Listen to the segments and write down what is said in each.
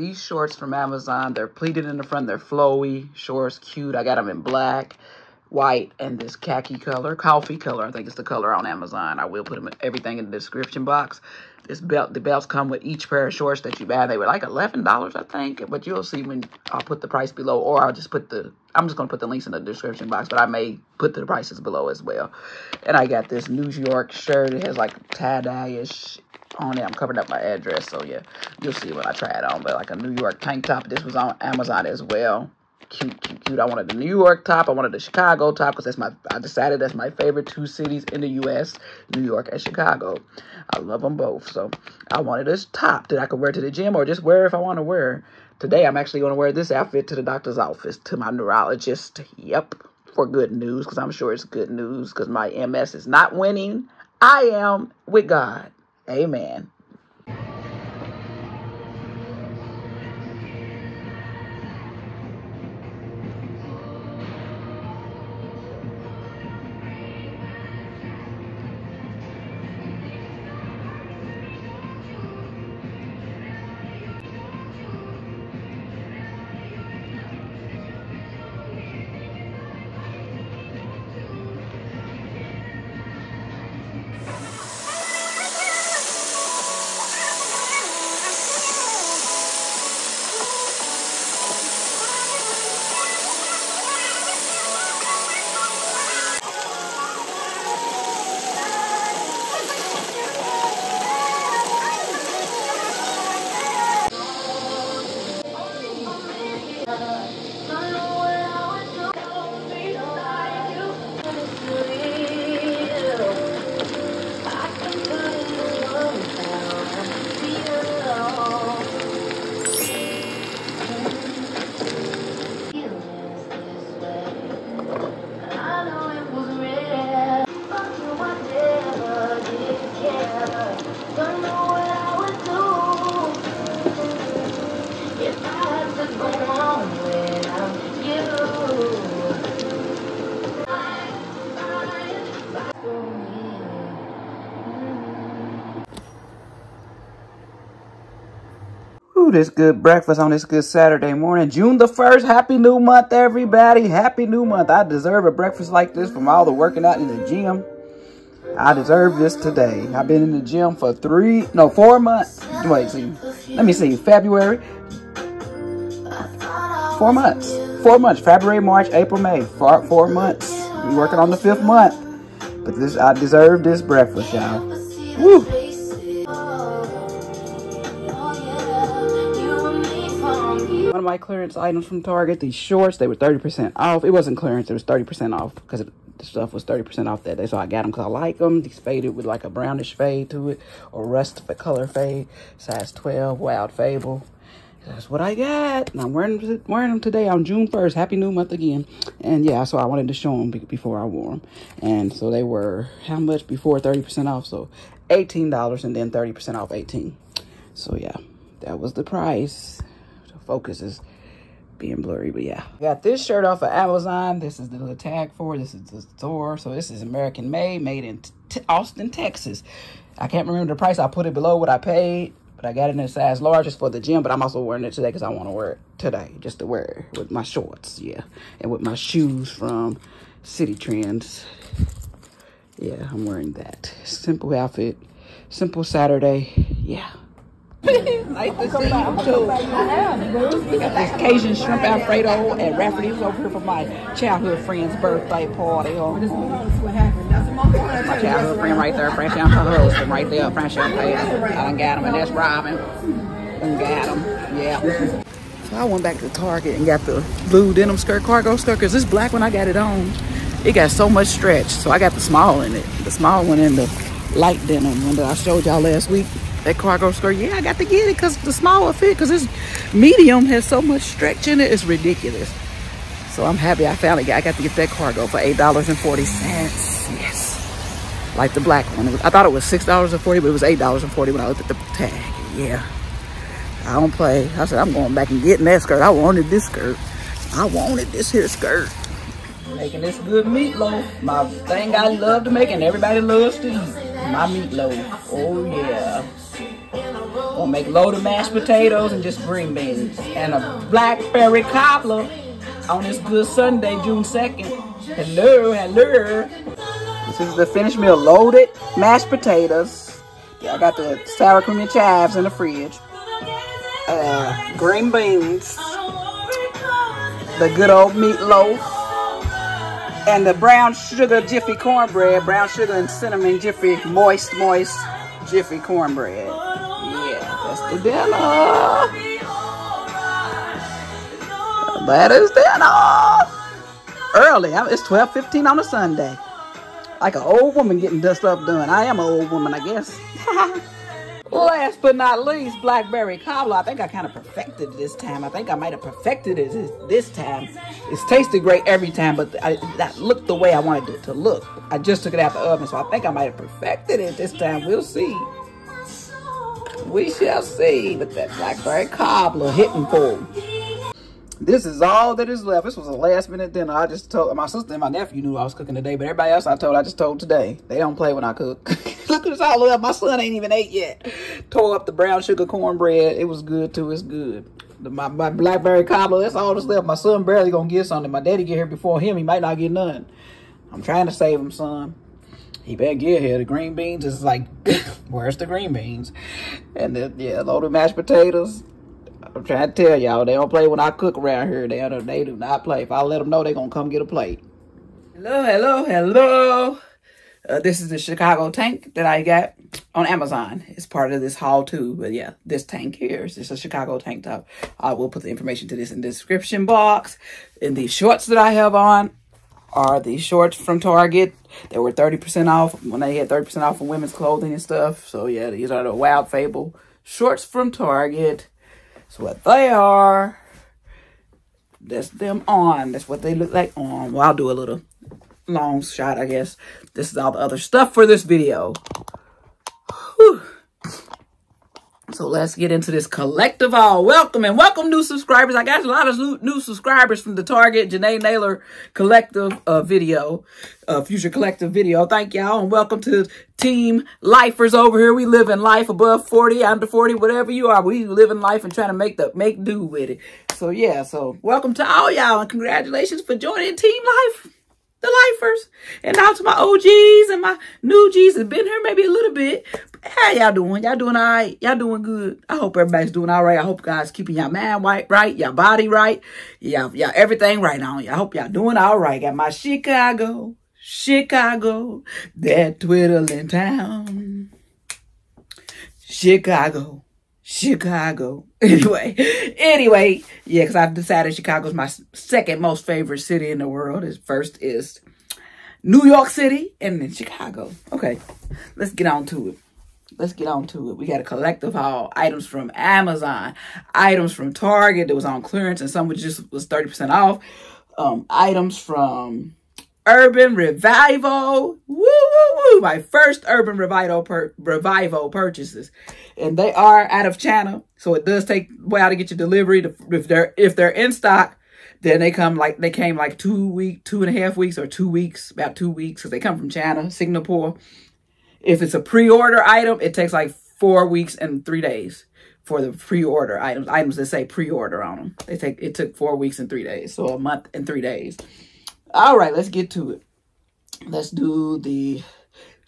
These shorts from Amazon. They're pleated in the front. They're flowy. Shorts, cute. I got them in black, white, and this khaki color. Coffee color, I think it's the color on Amazon. I will put them everything in the description box. This belt, the belts come with each pair of shorts that you buy. They were like $11, I think. But you'll see when I'll put the price below. Or I'll just put the, I'm just going to put the links in the description box. But I may put the prices below as well. And I got this New York shirt. It has like tie-dye-ish on it. I'm covering up my address, so yeah, you'll see when I try it on. But like a New York tank top. This was on Amazon as well. Cute, cute, cute. I wanted the New York top. I wanted the Chicago top because that's my. I decided that's my favorite two cities in the U.S. New York and Chicago. I love them both. So I wanted this top that I could wear to the gym or just wear if I want to wear. Today I'm actually going to wear this outfit to the doctor's office to my neurologist. Yep, for good news because I'm sure it's good news because my MS is not winning. I am with God. Amen. This good breakfast on this good Saturday morning. June the 1st. Happy new month, everybody. Happy new month. I deserve a breakfast like this from all the working out in the gym. I deserve this today. I've been in the gym for three, no, four months. Wait, see. Let me see. February. Four months. Four months. February, March, April, May. Four, four months. We working on the fifth month. But this, I deserve this breakfast, y'all. Woo. My clearance items from Target, these shorts, they were 30% off. It wasn't clearance, it was 30% off because the stuff was 30% off that day. So I got them because I like them. These faded with like a brownish fade to it or rust color fade. Size 12, Wild Fable. That's what I got. And I'm wearing, wearing them today on June 1st. Happy New Month again. And yeah, so I wanted to show them before I wore them. And so they were how much before 30% off? So $18 and then 30% off 18 So yeah, that was the price focus is being blurry, but yeah. Got this shirt off of Amazon. This is the tag for This is the store. So this is American made, made in Austin, Texas. I can't remember the price. I put it below what I paid, but I got it in a size large just for the gym. But I'm also wearing it today because I want to wear it today, just to wear it with my shorts, yeah. And with my shoes from Citi Trends. Yeah, I'm wearing that. Simple outfit, simple Saturday, yeah nice to see you too. Got this Cajun shrimp Alfredo at Rafferty's over here for my childhood friend's birthday party. Oh. My childhood friend right there, Francia husband right there, Francia I done got him, and that's Robin. And got him, yeah. So I went back to Target and got the blue denim skirt, cargo skirt, because this black one I got it on, it got so much stretch. So I got the small in it. The small one in the light denim one that I showed y'all last week that cargo skirt. Yeah, I got to get it because the smaller fit, because this medium has so much stretch in it. It's ridiculous. So I'm happy I found it. I got to get that cargo for $8.40. Yes. Like the black one. I thought it was $6.40, but it was $8.40 when I looked at the tag. Yeah. I don't play. I said, I'm going back and getting that skirt. I wanted this skirt. I wanted this here skirt. Making this good meatloaf. My thing I love to make and everybody loves to eat. My meatloaf. Oh, yeah. Gonna make loaded mashed potatoes and just green beans. And a blackberry cobbler on this good Sunday, June 2nd. Hello, hello. This is the finished meal. Loaded mashed potatoes. Yeah, I got the sour cream and chives in the fridge. Uh, green beans. The good old meatloaf. And the brown sugar jiffy cornbread. Brown sugar and cinnamon jiffy, moist, moist jiffy cornbread. Yeah, that's the dinner. That is dinner. Early. It's 12.15 on a Sunday. Like an old woman getting this up done. I am an old woman, I guess. Last but not least, blackberry cobbler. I think I kind of perfected this time. I think I might have perfected it this time. It's tasted great every time, but I, that looked the way I wanted it to look. I just took it out the oven, so I think I might have perfected it this time. We'll see. We shall see with that blackberry cobbler hitting for this is all that is left. This was a last minute dinner. I just told my sister and my nephew knew I was cooking today, but everybody else I told, I just told today. They don't play when I cook. Look at all left. My son ain't even ate yet. Tore up the brown sugar cornbread. It was good too. It's good. My, my blackberry cobbler, that's all that's left. My son barely gonna get something. My daddy get here before him. He might not get none. I'm trying to save him, son. He better get here. The green beans is like, where's the green beans? And the, yeah, loaded mashed potatoes I'm trying to tell y'all, they don't play when I cook around here. They, they do not play. If I let them know, they going to come get a plate. Hello, hello, hello. Uh, this is the Chicago tank that I got on Amazon. It's part of this haul too. But yeah, this tank here is just a Chicago tank top. I will put the information to this in the description box. And these shorts that I have on are the shorts from Target. They were 30% off when they had 30% off of women's clothing and stuff. So yeah, these are the Wild Fable shorts from Target. That's what they are. That's them on. That's what they look like on. Well, I'll do a little long shot, I guess. This is all the other stuff for this video. Whew. So let's get into this collective all. Welcome and welcome new subscribers. I got a lot of new subscribers from the Target Janae Naylor collective uh, video, uh, future collective video. Thank y'all and welcome to team lifers over here. We live in life above 40, under 40, whatever you are. We live in life and trying to make the make do with it. So yeah, so welcome to all y'all and congratulations for joining Team Life the lifers. And out to my OGs and my new G's have been here maybe a little bit. How y'all doing? Y'all doing all right? Y'all doing good? I hope everybody's doing all right. I hope God's keeping y'all mind right, right, y'all body right, y'all, y'all everything right on. I hope y'all doing all right. Got my Chicago, Chicago, that twiddling town. Chicago, Chicago. Anyway, anyway, yeah, because I've decided Chicago's my second most favorite city in the world. Is first is New York City and then Chicago. Okay, let's get on to it let's get on to it. We got a collective haul, items from Amazon, items from Target that was on clearance and some was just was 30% off. Um, items from Urban Revivo. Woo, woo, woo. My first Urban Revivo, Revivo purchases. And they are out of channel. So it does take a while to get your delivery. To, if they're if they're in stock, then they come like they came like two week, two and a half weeks or two weeks, about two weeks, because they come from China, Singapore. If it's a pre-order item, it takes like four weeks and three days for the pre-order items. Items that say pre-order on them. They take it took four weeks and three days, so a month and three days. All right, let's get to it. Let's do the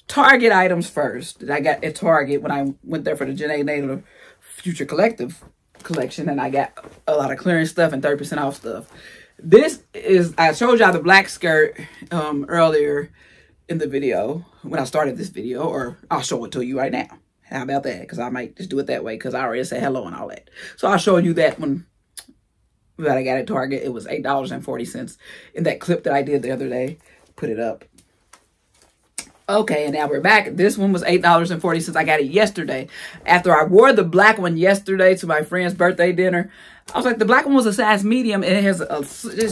Target items first that I got at Target when I went there for the Janae Naylor Future Collective collection, and I got a lot of clearance stuff and 30% off stuff. This is, I showed y'all the black skirt um, earlier in the video when I started this video, or I'll show it to you right now. How about that? Because I might just do it that way because I already said hello and all that. So I'll show you that when that I got at Target. It was $8.40 in that clip that I did the other day. Put it up. Okay, and now we're back. This one was $8.40. I got it yesterday. After I wore the black one yesterday to my friend's birthday dinner, I was like, the black one was a size medium, and it has a,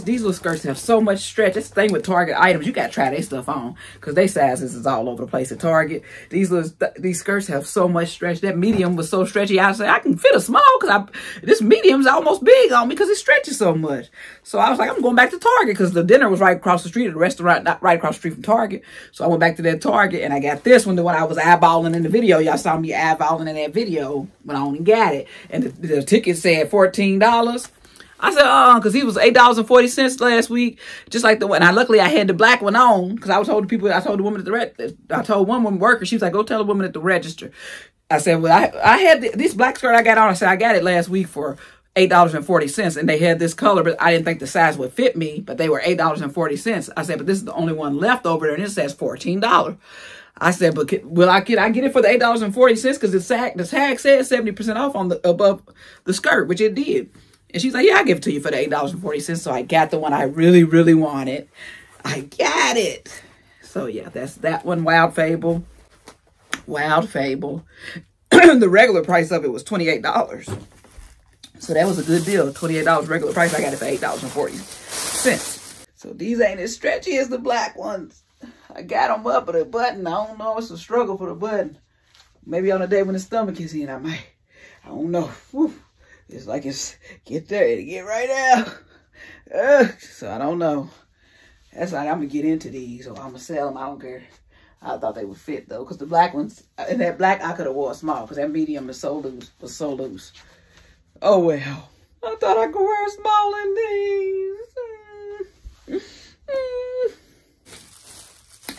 these little skirts have so much stretch. This thing with Target items, you gotta try their stuff on, because they sizes is all over the place at Target. These little, th these skirts have so much stretch. That medium was so stretchy. I said, I can fit a small, because I this medium's almost big on me, because it stretches so much. So I was like, I'm going back to Target, because the dinner was right across the street at the restaurant, not right across the street from Target. So I went back to that Target, and I got this one, the one I was eyeballing in the video. Y'all saw me eyeballing in that video when I only got it. And the, the ticket said $14. I said, uh, oh, because he was $8.40 last week, just like the one. And I, luckily, I had the black one on because I was told people, I told the woman at the red, I told one woman worker, she was like, go tell the woman at the register. I said, well, I, I had the, this black skirt I got on. I said, I got it last week for $8.40 and they had this color, but I didn't think the size would fit me, but they were $8.40. I said, but this is the only one left over there and it says $14. I said, but can, will I get I get it for the eight dollars and forty cents because the tag the tag said seventy percent off on the above the skirt, which it did. And she's like, yeah, I'll give it to you for the eight dollars and forty cents. So I got the one I really really wanted. I got it. So yeah, that's that one. Wild Fable, Wild Fable. the regular price of it was twenty eight dollars. So that was a good deal. Twenty eight dollars regular price. I got it for eight dollars and forty cents. So these ain't as stretchy as the black ones. I got them up with a button. I don't know. It's a struggle for the button. Maybe on a day when the stomach is in, I might. I don't know. Whew. It's like it's get there get right out. Uh, so I don't know. That's like I'm gonna get into these, or I'm gonna sell them. I don't care. I thought they would fit though, cause the black ones and that black I could have wore small, cause that medium is so loose, was so loose. Oh well. I thought I could wear small in these.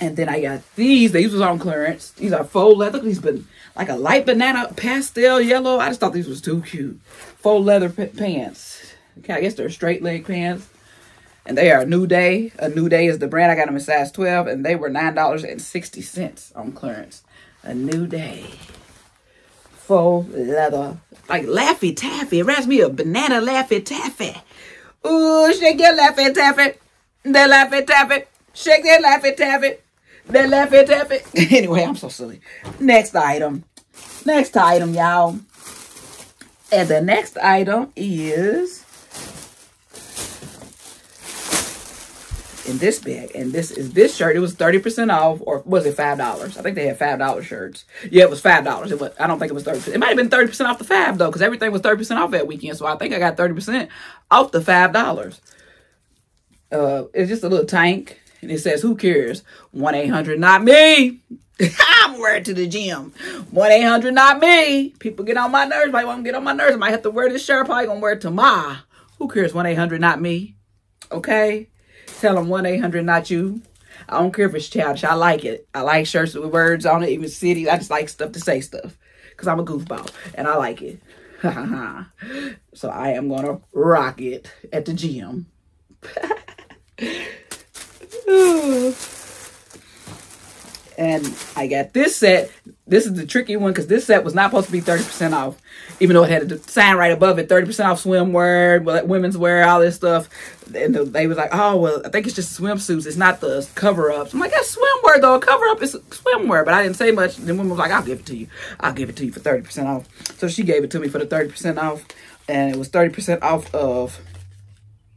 And then I got these. These was on clearance. These are faux leather. These been like a light banana pastel yellow. I just thought these was too cute. Faux leather pants. Okay, I guess they're straight leg pants. And they are a New Day. A New Day is the brand. I got them in size 12. And they were $9.60 on clearance. A New Day. Faux leather. Like Laffy Taffy. It reminds me of banana Laffy Taffy. Ooh, shake your Laffy Taffy. That Laffy Taffy. Shake that Laffy Taffy. That Laffy Taffy. anyway, I'm so silly. Next item. Next item, y'all. And the next item is in this bag. And this is this shirt. It was 30% off, or was it $5? I think they had $5 shirts. Yeah, it was $5. It was, I don't think it was 30%. It might have been 30% off the 5 though, because everything was 30% off that weekend. So I think I got 30% off the $5. Uh, it's just a little tank. And it says, who cares? 1-800, not me. I'm wearing to the gym. 1-800, not me. People get on my nerves. Might want to get on my nerves. I might have to wear this shirt. Probably to wear it tomorrow. Who cares? 1-800, not me. Okay? Tell them 1-800, not you. I don't care if it's childish. I like it. I like shirts with words on it, even cities. I just like stuff to say stuff. Because I'm a goofball. And I like it. so I am going to rock it at the gym. and I got this set. This is the tricky one because this set was not supposed to be 30% off, even though it had a sign right above it 30% off swimwear, women's wear, all this stuff. And they was like, oh, well, I think it's just swimsuits. It's not the cover ups. I'm like, that's swimwear though. A cover up is swimwear. But I didn't say much. The woman was like, I'll give it to you. I'll give it to you for 30% off. So she gave it to me for the 30% off. And it was 30% off of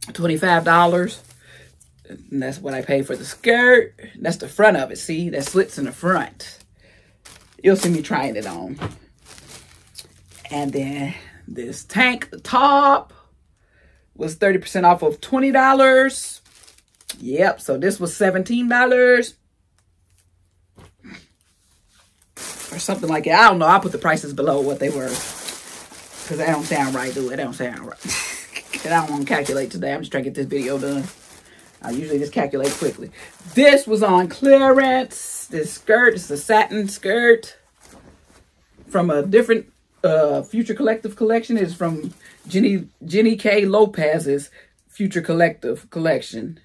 $25 and that's what I paid for the skirt. That's the front of it. See, that slits in the front. You'll see me trying it on. And then this tank top was 30% off of $20. Yep, so this was $17. Or something like that. I don't know. I'll put the prices below what they were. Because that don't sound right, do it? That don't sound right. and I don't want to calculate today. I'm just trying to get this video done. I usually just calculate quickly. This was on clearance. This skirt is a satin skirt from a different uh, Future Collective collection. It's from Jenny Jenny K. Lopez's Future Collective collection.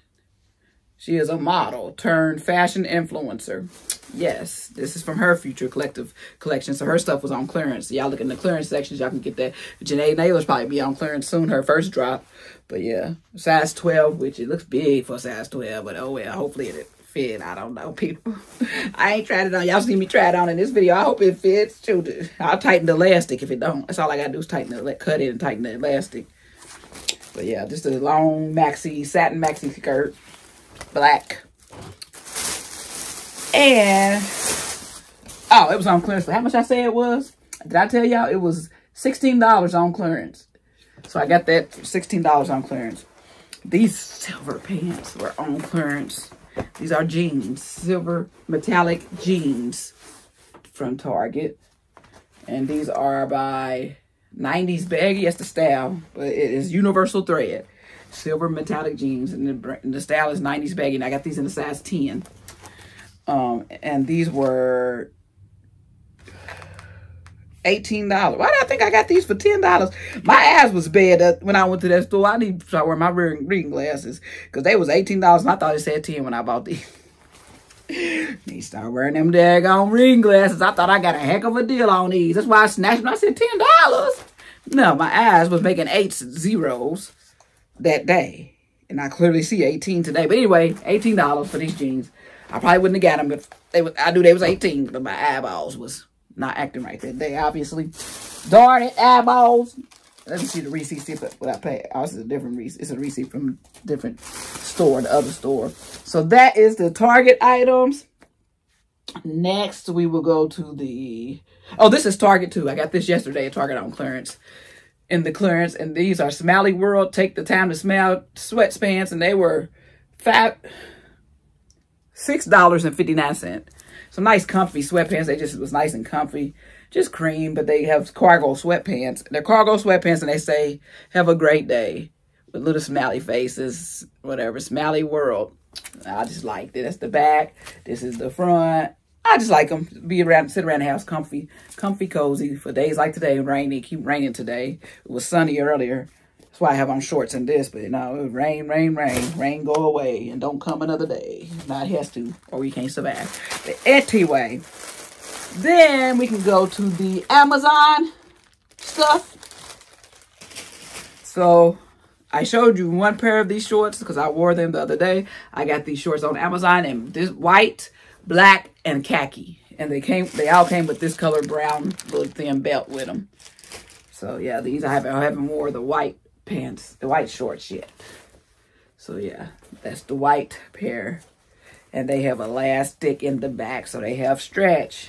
She is a model turned fashion influencer. Yes, this is from her Future Collective collection. So her stuff was on clearance. Y'all look in the clearance sections. Y'all can get that. Janae Naylor's probably be on clearance soon. Her first drop. But yeah, size 12, which it looks big for size 12. But oh well, hopefully it fit. I don't know, people. I ain't tried it on. Y'all see me try it on in this video. I hope it fits too. I'll tighten the elastic if it don't. That's all I gotta do is tighten the, cut it and tighten the elastic. But yeah, just a long maxi, satin maxi skirt. Black. And, oh, it was on clearance. How much I say it was? Did I tell y'all? It was $16 on clearance. So I got that $16 on clearance. These silver pants were on clearance. These are jeans, silver metallic jeans from Target. And these are by 90s baggy. That's the style, but it is universal thread. Silver metallic jeans, and the, and the style is 90s baggy. And I got these in a size 10. Um, and these were $18. Why did I think I got these for $10? My ass was bad when I went to that store. I need to start wearing my reading glasses because they was $18 and I thought it said 10 when I bought these. need to start wearing them daggone reading glasses. I thought I got a heck of a deal on these. That's why I snatched them. I said $10. No, my eyes was making eights zeros that day. And I clearly see 18 today. But anyway, $18 for these jeans. I probably wouldn't have got them if they was, I knew they was 18, but my eyeballs was not acting right that day, obviously. Darn it, eyeballs. Let me see the receipt, see what I pay. Oh, it's a different receipt. It's a receipt from different store, the other store. So that is the Target items. Next, we will go to the... Oh, this is Target too. I got this yesterday at Target on clearance. In the clearance. And these are Smiley World. Take the time to smell sweatpants. And they were five... $6.59. Some nice comfy sweatpants. They just was nice and comfy. Just cream, but they have cargo sweatpants. They're cargo sweatpants and they say, have a great day. With little smiley faces, whatever. Smiley world. I just liked it. That's the back. This is the front. I just like them. Be around, sit around the house comfy, comfy, cozy for days like today. Rainy, keep raining today. It was sunny earlier. That's why I have on shorts and this, but no, it rain, rain, rain. Rain go away and don't come another day. Not has to, or we can't survive. But anyway, then we can go to the Amazon stuff. So I showed you one pair of these shorts because I wore them the other day. I got these shorts on Amazon and this white, black, and khaki. And they came, they all came with this color brown little thin belt with them. So yeah, these I haven't, I haven't wore the white pants, the white shorts yet. So yeah, that's the white pair. And they have elastic in the back, so they have stretch.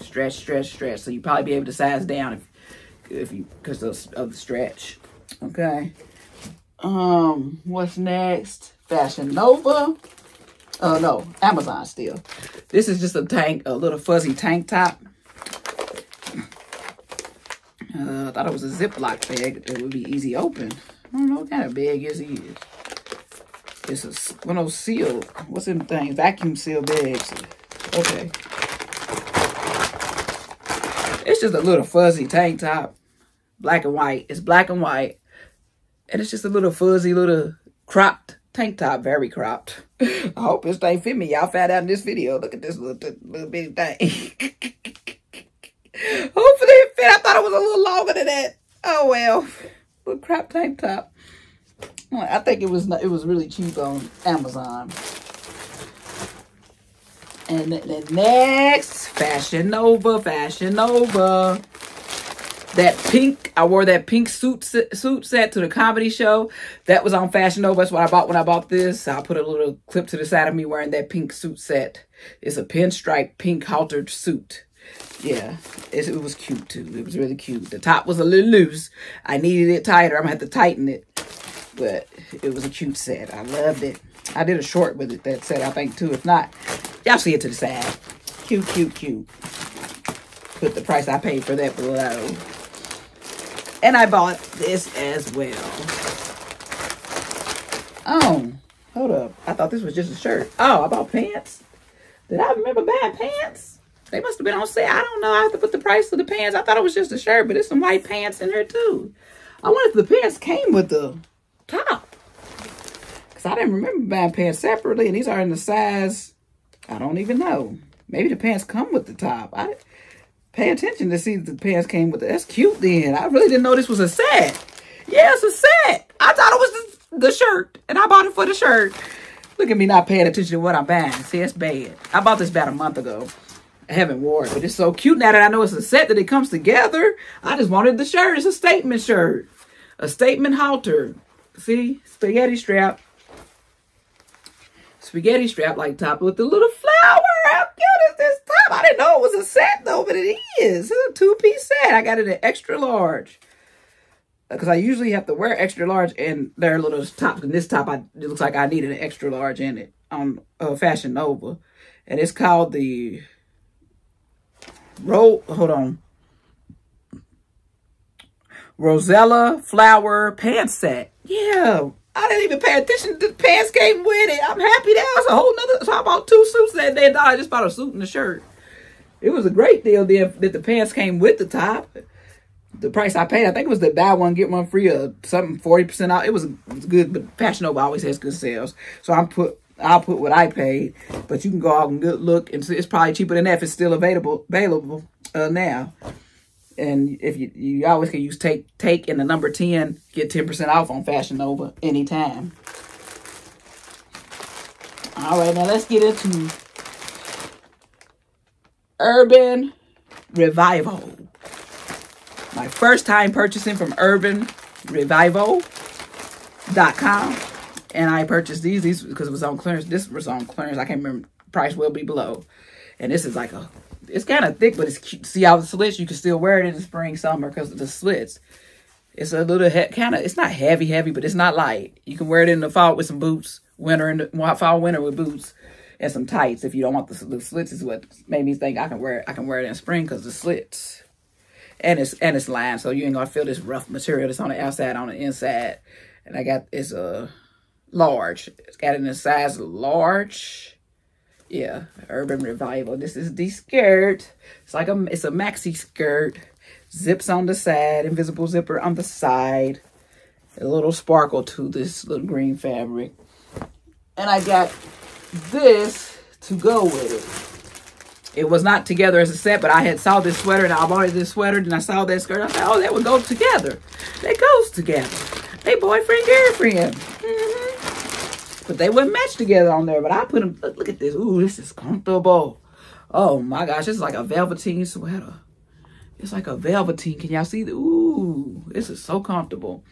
Stretch, stretch, stretch. So you probably be able to size down if, if you, because of, of the stretch. Okay. Um, what's next? Fashion Nova. Oh, uh, no, Amazon still. This is just a tank, a little fuzzy tank top. Uh, I thought it was a Ziploc bag. that would be easy open. I don't know what kind of bag is it is. It's a, one of those sealed, what's in thing? Vacuum seal bags. Okay. It's just a little fuzzy tank top. Black and white. It's black and white. And it's just a little fuzzy little cropped tank top. Very cropped. I hope this thing fit me. Y'all found out in this video. Look at this little, little bitty thing. Hopefully it fit. I thought it was a little longer than that. Oh well. Little crap tank top. I think it was it was really cheap on Amazon. And the next, Fashion Nova, Fashion Nova. That pink, I wore that pink suit suit set to the comedy show. That was on Fashion Nova. That's what I bought when I bought this. I'll put a little clip to the side of me wearing that pink suit set. It's a pinstripe pink haltered suit yeah, it, it, was cute too. It was really cute. The top was a little loose. I needed it tighter. I'm gonna have to tighten it. But it was a cute set. I loved it. I did a short with it that set, I think, too. If not, y'all see it to the side. Cute, cute, cute. Put the price I paid for that below. And I bought this as well. Oh, hold up. I thought this was just a shirt. Oh, I bought pants. Did I remember buying pants? They must have been on sale. I don't know. I have to put the price of the pants. I thought it was just a shirt, but there's some white pants in there too. I wonder if the pants came with the top. Because I didn't remember buying pants separately. And these are in the size, I don't even know. Maybe the pants come with the top. I pay attention to see if the pants came with it. That's cute then. I really didn't know this was a set. Yeah, it's a set. I thought it was the, the shirt. And I bought it for the shirt. Look at me not paying attention to what I'm buying. See, it's bad. I bought this about a month ago. I haven't worn it, but it's so cute now that I know it's a set that it comes together. I just wanted the shirt. It's a statement shirt. A statement halter. See, spaghetti strap. Spaghetti strap like top with the little flower. How cute is this top? I didn't know it was a set though, but it is. It's a two-piece set. I got it in extra large. Because I usually have to wear extra large and they're little tops. And this top, I, it looks like I needed an extra large in it on uh, Fashion Nova. And it's called the Roll, hold on. Rosalia flower pants set. Yeah, I didn't even pay attention the pants came with it. I'm happy that was a whole nother. So I bought two suits that day. I just bought a suit and a shirt. It was a great deal then that the pants came with the top. The price I paid, I think it was the buy one get one free or something forty percent off. It was, it was good, but Fashion Nova always has good sales. So I'm put I'll put what I paid, but you can go out and look, and see. it's probably cheaper than that if it's still available available uh, now. And if you you always can use take take in the number ten, get ten percent off on Fashion Nova anytime. All right, now let's get into Urban Revivo. My first time purchasing from Urban Revivo.com and I purchased these these because it was on clearance. This was on clearance. I can't remember. Price will be below. And this is like a, it's kind of thick, but it's cute. See how the slits? You can still wear it in the spring, summer because of the slits. It's a little kind of, it's not heavy, heavy, but it's not light. You can wear it in the fall with some boots, winter in the fall, winter with boots and some tights. If you don't want the, the slits, is what made me think I can wear it. I can wear it in spring because the slits. And it's and it's lined, so you ain't gonna feel this rough material that's on the outside on the inside. And I got it's a large. It's got it in a size large. Yeah, Urban Revivo. This is the skirt. It's like a, it's a maxi skirt. Zips on the side, invisible zipper on the side. A little sparkle to this little green fabric. And I got this to go with it. It was not together as a set, but I had saw this sweater and I wanted this sweater and I saw that skirt. I thought, oh, that would go together. That goes together. They boyfriend, girlfriend. But they wouldn't match together on there. But I put them, look, look at this. Ooh, this is comfortable. Oh my gosh, this is like a velveteen sweater. It's like a velveteen. Can y'all see the, ooh, this is so comfortable.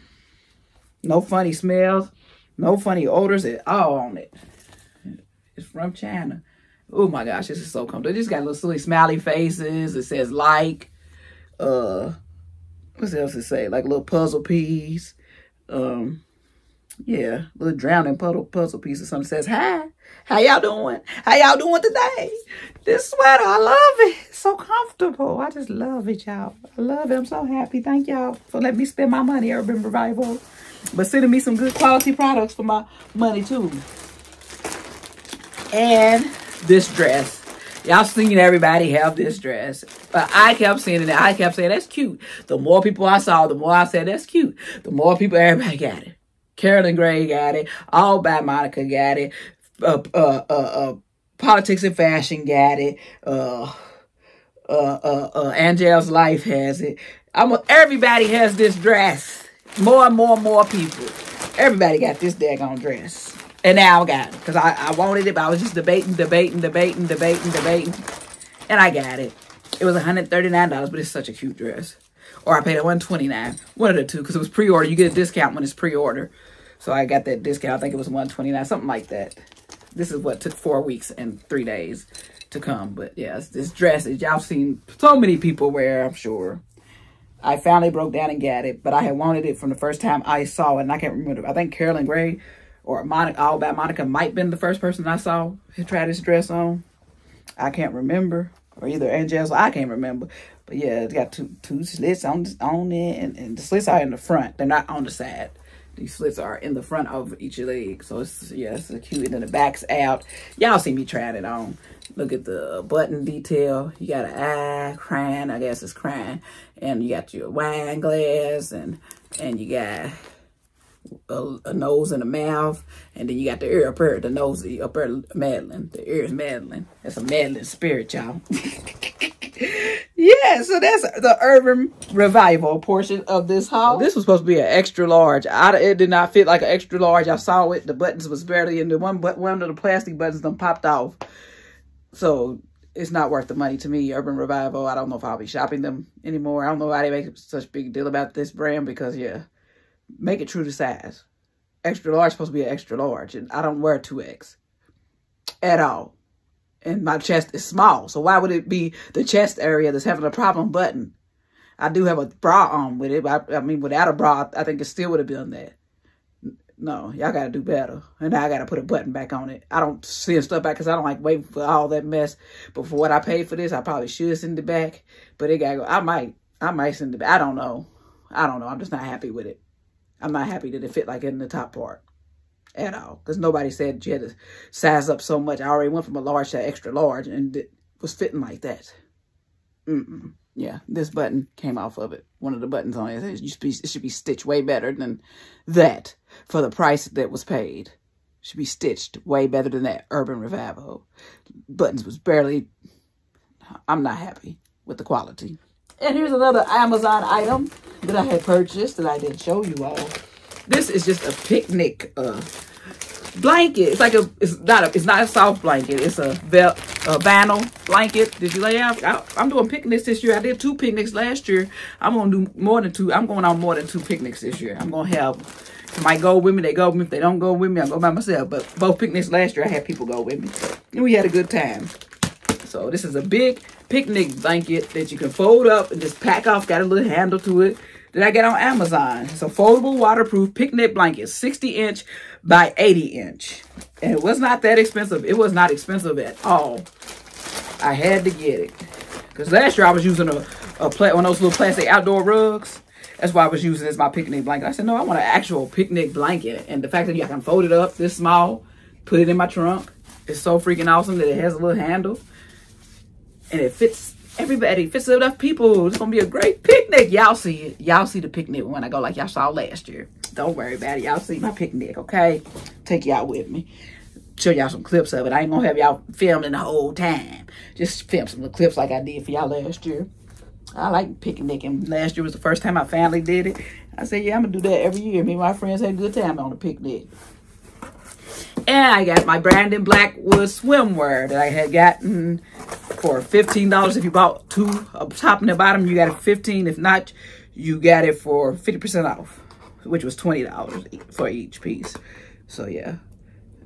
No funny smells. No funny odors at all on it. It's from China. Oh my gosh, this is so comfortable. It just got little silly smiley faces. It says like. Uh, what else it say? Like a little puzzle piece. Um, yeah, little drowning puddle puzzle piece or something says, hi, how y'all doing? How y'all doing today? This sweater, I love it. It's so comfortable. I just love it, y'all. I love it. I'm so happy. Thank y'all for letting me spend my money, Urban Revivo. But sending me some good quality products for my money, too. And this dress. Y'all seen everybody have this dress. But I kept seeing it. I kept saying, that's cute. The more people I saw, the more I said, that's cute. The more people, everybody got it. Carolyn Gray got it. All by Monica got it. Uh, uh, uh, uh, Politics and Fashion got it. Uh, uh, uh, uh, Angel's Life has it. I'm a, everybody has this dress. More and more and more people. Everybody got this daggone dress. And now I got it. Because I, I wanted it, but I was just debating, debating, debating, debating, debating. And I got it. It was $139, but it's such a cute dress. Or I paid it 129 One of the two, because it was pre-order. You get a discount when it's pre-order. So I got that discount. I think it was 129 something like that. This is what took four weeks and three days to come. But yes, this dress is y'all seen so many people wear, I'm sure. I finally broke down and got it, but I had wanted it from the first time I saw it, and I can't remember. I think Carolyn Gray or Monica, All About Monica might have been the first person I saw tried this dress on. I can't remember. Or either Angela, I can't remember. But yeah, it's got two two slits on on it, and, and the slits are in the front. They're not on the side. These slits are in the front of each leg. So it's, yeah, it's cute. And then the back's out. Y'all see me trying it on. Look at the button detail. You got an eye, crying. I guess it's crying. And you got your wine glass and, and you got a, a, nose and a mouth, and then you got the ear up here, the nose up here, Madeline. The ear is Madeline. That's a Madeline spirit, y'all. yeah, so that's the urban revivo portion of this haul. This was supposed to be an extra large. I, it did not fit like an extra large. I saw it. The buttons was barely in the one, but one of the plastic buttons them popped off. So it's not worth the money to me. Urban Revivo. I don't know if I'll be shopping them anymore. I don't know why they make such a big deal about this brand because yeah make it true to size. extra large supposed to be an extra large, and I don't wear 2X at all. And my chest is small, so why would it be the chest area that's having a problem button? I do have a bra on with it, I, I mean, without a bra, I think it still would have been that. No, y'all got to do better. And I got to put a button back on it. I don't send stuff back because I don't like waiting for all that mess. But for what I paid for this, I probably should send it back. But it got to go. I might. I might send it back. I don't know. I don't know. I'm just not happy with it. I'm not happy that it fit like in the top part at all. Because nobody said you had to size up so much. I already went from a large to extra large and it was fitting like that. Mm-mm. Yeah, this button came off of it. One of the buttons on it. It should be, it should be stitched way better than that for the price that was paid. Should be stitched way better than that Urban Revivo. Buttons was barely... I'm not happy with the quality. And here's another Amazon item that I had purchased that I didn't show you all. This is just a picnic uh, blanket. It's like a, it's not a, it's not a soft blanket. It's a, vel, a vinyl blanket. Did you lay out? I, am doing picnics this year. I did two picnics last year. I'm going to do more than two. I'm going on more than two picnics this year. I'm going to have, might go with me. They go with me. If they don't go with me, I go by myself. But both picnics last year, I had people go with me. And we had a good time. So this is a big picnic blanket that you can fold up and just pack off. Got a little handle to it that I get on Amazon. It's a foldable waterproof picnic blanket, 60 inch by 80 inch. And it was not that expensive. It was not expensive at all. I had to get it. Because last year I was using a, a one of those little plastic outdoor rugs. That's why I was using as my picnic blanket. I said, no, I want an actual picnic blanket. And the fact that I can fold it up this small, put it in my trunk, is so freaking awesome that it has a little handle. And it fits everybody, fits enough people. It's to be a great picnic. Y'all see it. Y'all see the picnic when I go like y'all saw last year. Don't worry about it. Y'all see my picnic, okay? Take y'all with me. Show y'all some clips of it. I ain't to have y'all filming the whole time. Just film some clips like I did for y'all last year. I like picnicking. Last year was the first time my family did it. I said, yeah, I'm to do that every year. Me and my friends had a good time on the picnic. And I got my Brandon Blackwood swimwear that I had gotten for $15. If you bought two up top and the bottom, you got it 15 If not, you got it for 50% off, which was $20 for each piece. So yeah,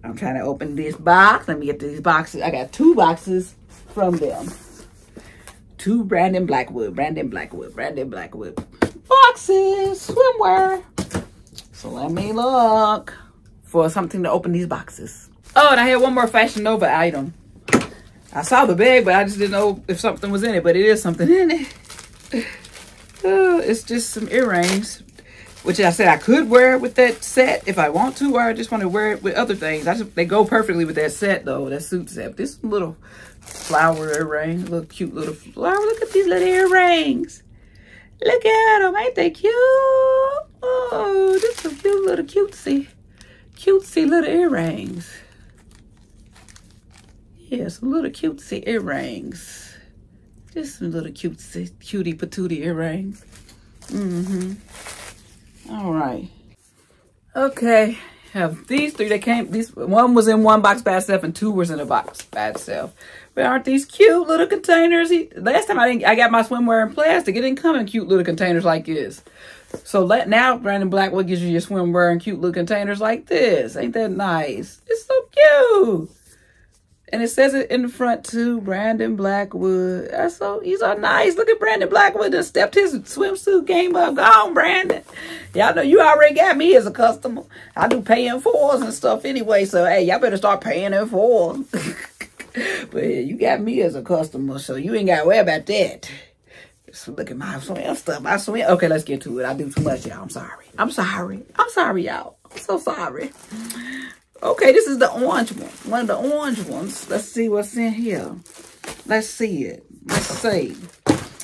I'm trying to open this box. Let me get these boxes. I got two boxes from them. Two Brandon Blackwood, Brandon Blackwood, Brandon Blackwood boxes, swimwear. So let me look for something to open these boxes. Oh, and I had one more Fashion Nova item. I saw the bag, but I just didn't know if something was in it, but it is something in it. Uh, it's just some earrings, which I said I could wear with that set if I want to, or I just want to wear it with other things. I just, they go perfectly with that set, though, that suit set. This little flower earring, little cute little flower. Look at these little earrings. Look at them. Ain't they cute? Oh, is a cute little cutesy cutesy little earrings. Yeah, some little cutesy earrings. Just some little cutesy, cutie patootie earrings. Mm-hmm. All right. Okay. Have these three, they came, these, one was in one box by itself and two was in a box by itself. But aren't these cute little containers? He, last time I didn't, I got my swimwear in plastic. It didn't come in cute little containers like this. So let now Brandon Blackwood gives you your swimwear in cute little containers like this. Ain't that nice? It's so cute. And it says it in the front too, Brandon Blackwood. That's so he's so nice. Look at Brandon Blackwood. Just stepped his swimsuit game up. Go on, Brandon. Y'all know you already got me as a customer. I do paying fours and stuff anyway. So hey, y'all better start paying in fours. but yeah, you got me as a customer, so you ain't gotta worry about that. So look at my swim stuff. I swim. Okay, let's get to it. I do too much, y'all. I'm sorry. I'm sorry. I'm sorry, y'all. I'm so sorry. Okay, this is the orange one. One of the orange ones. Let's see what's in here. Let's see it. Let's see.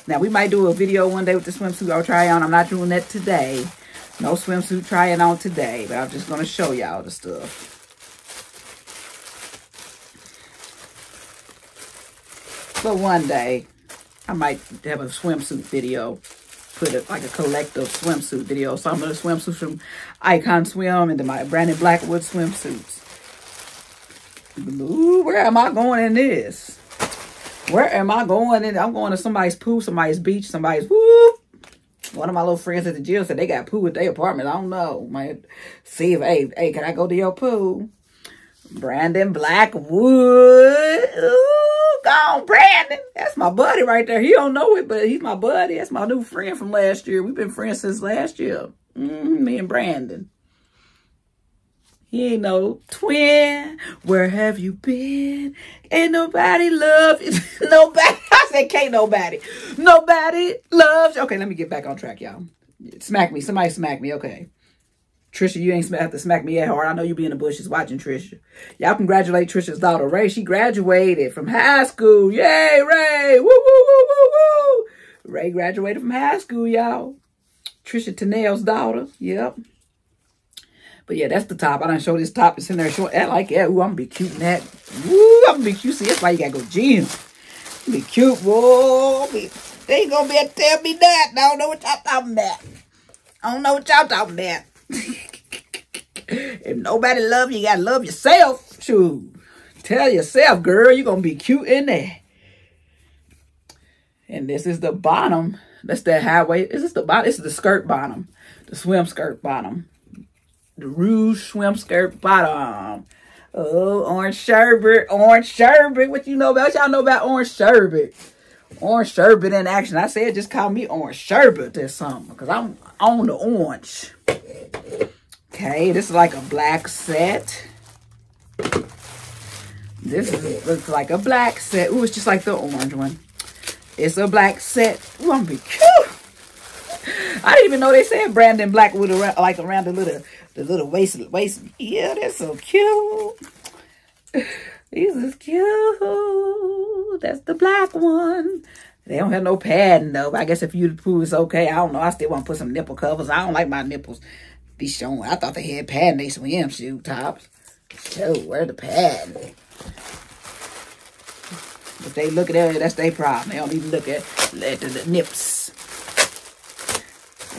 Now, we might do a video one day with the swimsuit I'll try on. I'm not doing that today. No swimsuit trying on today, but I'm just going to show y'all the stuff. But one day, I might have a swimsuit video, put it like a collective swimsuit video. Some of the swimsuits from Icon Swim and my Brandon Blackwood swimsuits. Ooh, where am I going in this? Where am I going in? I'm going to somebody's pool, somebody's beach, somebody's whoop. One of my little friends at the gym said they got pool at their apartment. I don't know. Man, see if, hey, hey, can I go to your pool? Brandon Blackwood. Ooh, Brandon. That's my buddy right there. He don't know it, but he's my buddy. That's my new friend from last year. We've been friends since last year. Mm me and Brandon. He ain't no twin. Where have you been? Ain't nobody love you. nobody. I said, can't nobody. Nobody loves you. Okay, let me get back on track, y'all. Smack me. Somebody smack me. Okay. Trisha, you ain't have to smack me that hard. I know you be in the bushes watching Trisha. Y'all congratulate Trisha's daughter, Ray. She graduated from high school. Yay, Ray. Woo, woo, woo, woo, woo. Ray graduated from high school, y'all. Trisha Tanel's daughter. Yep. But yeah, that's the top. I done show this top. It's in there short. I like it. Ooh, I'm gonna be cute in that. Ooh, I'm gonna be cute. See, that's why you gotta go gym. Be cute, boy. They ain't gonna be able to tell me that. I don't know what y'all talking about. I don't know what y'all talking about. if nobody love you, you gotta love yourself. Shoot. Tell yourself, girl, you're gonna be cute in there. And this is the bottom. That's the highway. Is this the bottom? This is the skirt bottom. The swim skirt bottom the rouge swim skirt bottom. Oh, orange sherbet, orange sherbet. What you know about? Y'all know about orange sherbet. Orange sherbet in action. I said just call me orange sherbet this summer because I'm on the orange. Okay, this is like a black set. This is, looks like a black set. Ooh, it's just like the orange one. It's a black set. Ooh, I'm be cute. I didn't even know they said Brandon Blackwood like around the little the little waist waist. Yeah, that's so cute. These is cute. That's the black one. They don't have no padding though. I guess if you prove it's okay, I don't know. I still want to put some nipple covers. I don't like my nipples be showing. I thought they had padding. They swimsuit tops. So where the pad? If they look at it, that's their problem. They don't even look at, at the, the nips.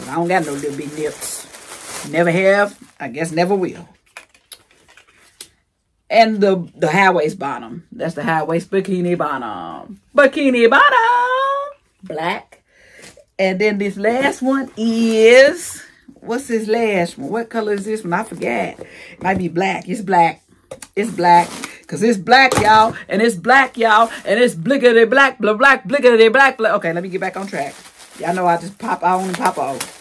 I don't got no little big nips. Never have. I guess never will. And the the high waist bottom. That's the high waist bikini bottom. Bikini bottom. Black. And then this last one is what's this last one? What color is this one? I forget. It might be black. It's black. It's black. Cause it's black, y'all. And it's black, y'all. And it's blickety black, blah, black, blickety black, blah. Okay, let me get back on track. Y'all know I just pop on and pop off.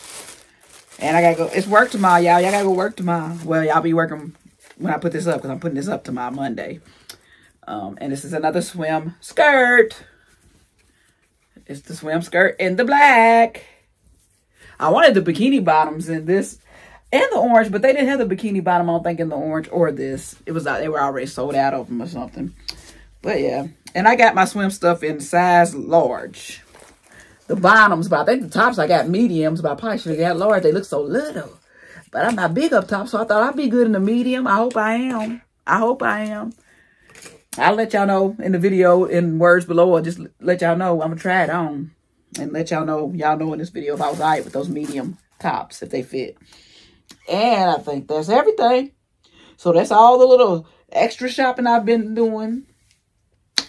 And I gotta go. It's work tomorrow, y'all. Y'all gotta go work tomorrow. Well, y'all be working when I put this up because I'm putting this up tomorrow, Monday. Um, and this is another swim skirt. It's the swim skirt in the black. I wanted the bikini bottoms in this and the orange, but they didn't have the bikini bottom, I don't think, in the orange or this. It was they were already sold out of them or something. But yeah. And I got my swim stuff in size large the bottoms, but I think the tops I got mediums, but I probably should have got large. They look so little. But I'm not big up top, so I thought I'd be good in the medium. I hope I am. I hope I am. I'll let y'all know in the video in words below or just let y'all know I'm going to try it on. And let y'all know, y'all know in this video if I was right with those medium tops, if they fit. And I think that's everything. So that's all the little extra shopping I've been doing.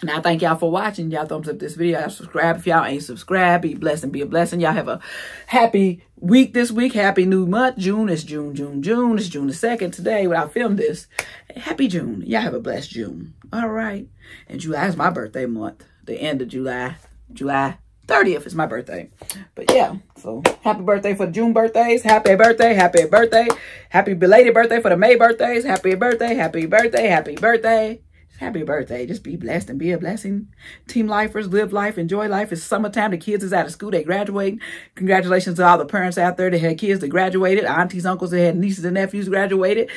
And I thank y'all for watching. Y'all thumbs up this video. Y'all subscribe if y'all ain't subscribed. Be blessed and be a blessing. Y'all have a happy week this week. Happy new month. June is June, June, June. It's June the 2nd today when I film this. Happy June. Y'all have a blessed June. All right. And July is my birthday month. The end of July. July 30th is my birthday. But yeah, so happy birthday for June birthdays. Happy birthday, happy birthday. Happy belated birthday for the May birthdays. Happy birthday, happy birthday, happy birthday. Happy birthday. Just be blessed and be a blessing. Team lifers, live life, enjoy life. It's summertime. The kids is out of school. They graduate. Congratulations to all the parents out there that had kids that graduated. Aunties, uncles that had nieces and nephews graduated.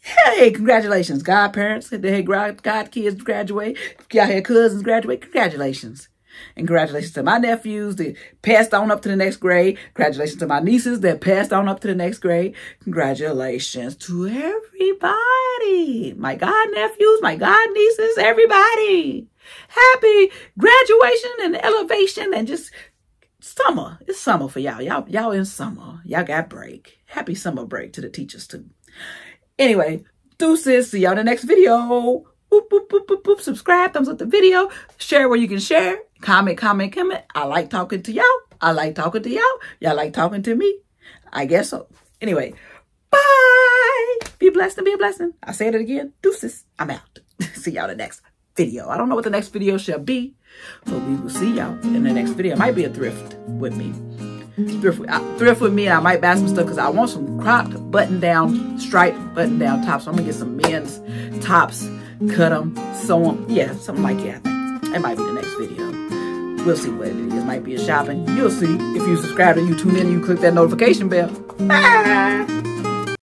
Hey, congratulations. Godparents that had God kids graduate. Y'all had cousins graduate. Congratulations. Congratulations to my nephews that passed on up to the next grade. Congratulations to my nieces that passed on up to the next grade. Congratulations to everybody. My god nephews, my god nieces, everybody. Happy graduation and elevation and just summer. It's summer for y'all. Y'all y'all in summer. Y'all got break. Happy summer break to the teachers too. Anyway, deuces. See y'all in the next video. Boop, boop, boop, boop, boop. Subscribe, thumbs up the video, share where you can share, comment, comment, comment. I like talking to y'all. I like talking to y'all. Y'all like talking to me. I guess so. Anyway, bye. Be blessed and be a blessing. I said it again. Deuces. I'm out. see y'all the next video. I don't know what the next video shall be, but we will see y'all in the next video. It might be a thrift with me. Thrift, uh, thrift with me, I might buy some stuff because I want some cropped button-down, striped button-down tops. So I'm going to get some men's tops, cut them, sew them. Yeah, something like that. It might be the next video. We'll see what it is. Might be a shopping. You'll see. If you subscribe and you tune in and you click that notification bell. Bye.